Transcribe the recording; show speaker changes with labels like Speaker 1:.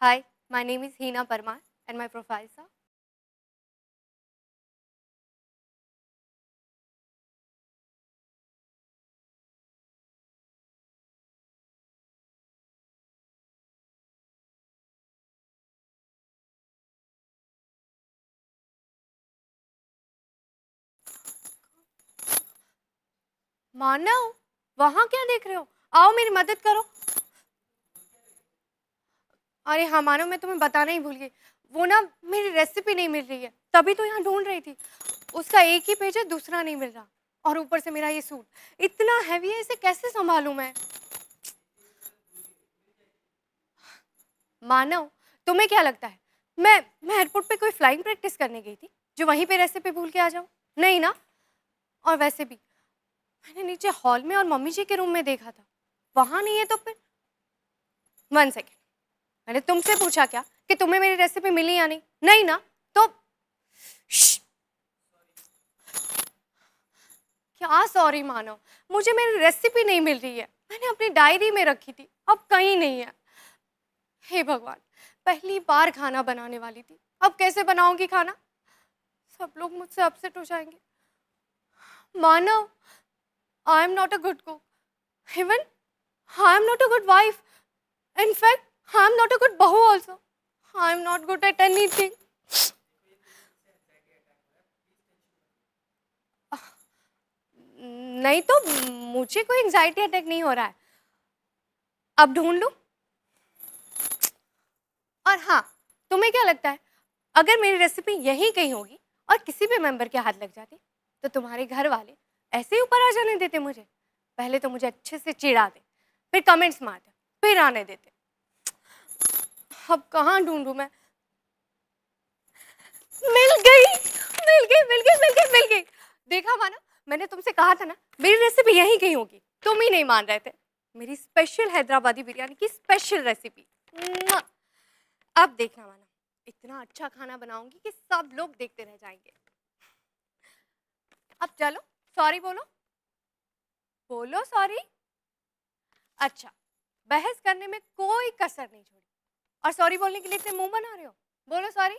Speaker 1: Hi, my name is Hina Parmar and my profiles are मानव वहाँ क्या देख रहे हो आओ मेरी मदद करो अरे हाँ मानो मैं तुम्हें बताना ही भूल गई। वो ना मेरी रेसिपी नहीं मिल रही है। तभी तो यहाँ ढूंढ रही थी। उसका एक ही पेज है, दूसरा नहीं मिल रहा। और ऊपर से मेरा ये सूट। इतना हैवी है, इसे कैसे संभालूं मैं? मानव तुम्हें क्या लगता है? मैं मैं एयरपोर्ट पे कोई फ्लाइंग प्रैक्टिस करने गई थी, जो वहीं पे रेसिपी भूल के आ जाऊँ? नहीं ना? और वैसे भी, मैंने नीचे हॉल में और मम्मी जी के रूम में देखा था। वहाँ नहीं है तो फिर? वन सेकेंड मैंने तुमसे पूछा क्या कि तुम्हें मेरी रेसिपी मिली या नहीं? नहीं ना? तो क्या सॉरी मानो। मुझे मेरी रेसिपी नहीं मिल रही है। मैंने अपनी डायरी में रखी थी। अब कहीं नहीं है। हे भगवान, पहली बार खाना बनाने वाली थी। अब कैसे बनाऊँगी खाना? सब लोग मुझसे अपसेट हो जाएँगे। Manav I am not a good cook. Even I am not a good wife In fact, I am not a good bahu also. I am not good at anything. नहीं तो मुझे कोई एंजाइटी अटैक नहीं हो रहा है। अब ढूंढ लू? और हाँ तुम्हें क्या लगता है? अगर मेरी रेसिपी यहीं कहीं होगी और किसी भी मेंबर के हाथ लग जाती तो तुम्हारे घर वाले ऐसे ही ऊपर आ जाने देते मुझे। पहले तो मुझे अच्छे से चिढ़ा दे फिर कमेंट्स मारते फिर आने देते। अब कहाँ ढूंढू मैं? मिल गई मिल गई मिल गई मिल गई मिल गई। देखा माना, मैंने तुमसे कहा था ना, मेरी रेसिपी यहीं कहीं होगी। तुम ही नहीं मान रहे थे। मेरी स्पेशल हैदराबादी बिरयानी की स्पेशल रेसिपी अब देखना माना, इतना अच्छा खाना बनाऊँगी कि सब लोग देखते रह जाएँगे। अब चलो सॉरी बोलो। बोलो सॉरी अच्छा बहस करने में कोई कसर नहीं छोड़ी। और सॉरी बोलने के लिए इतने मुँह बना रहे हो? बोलो सॉरी।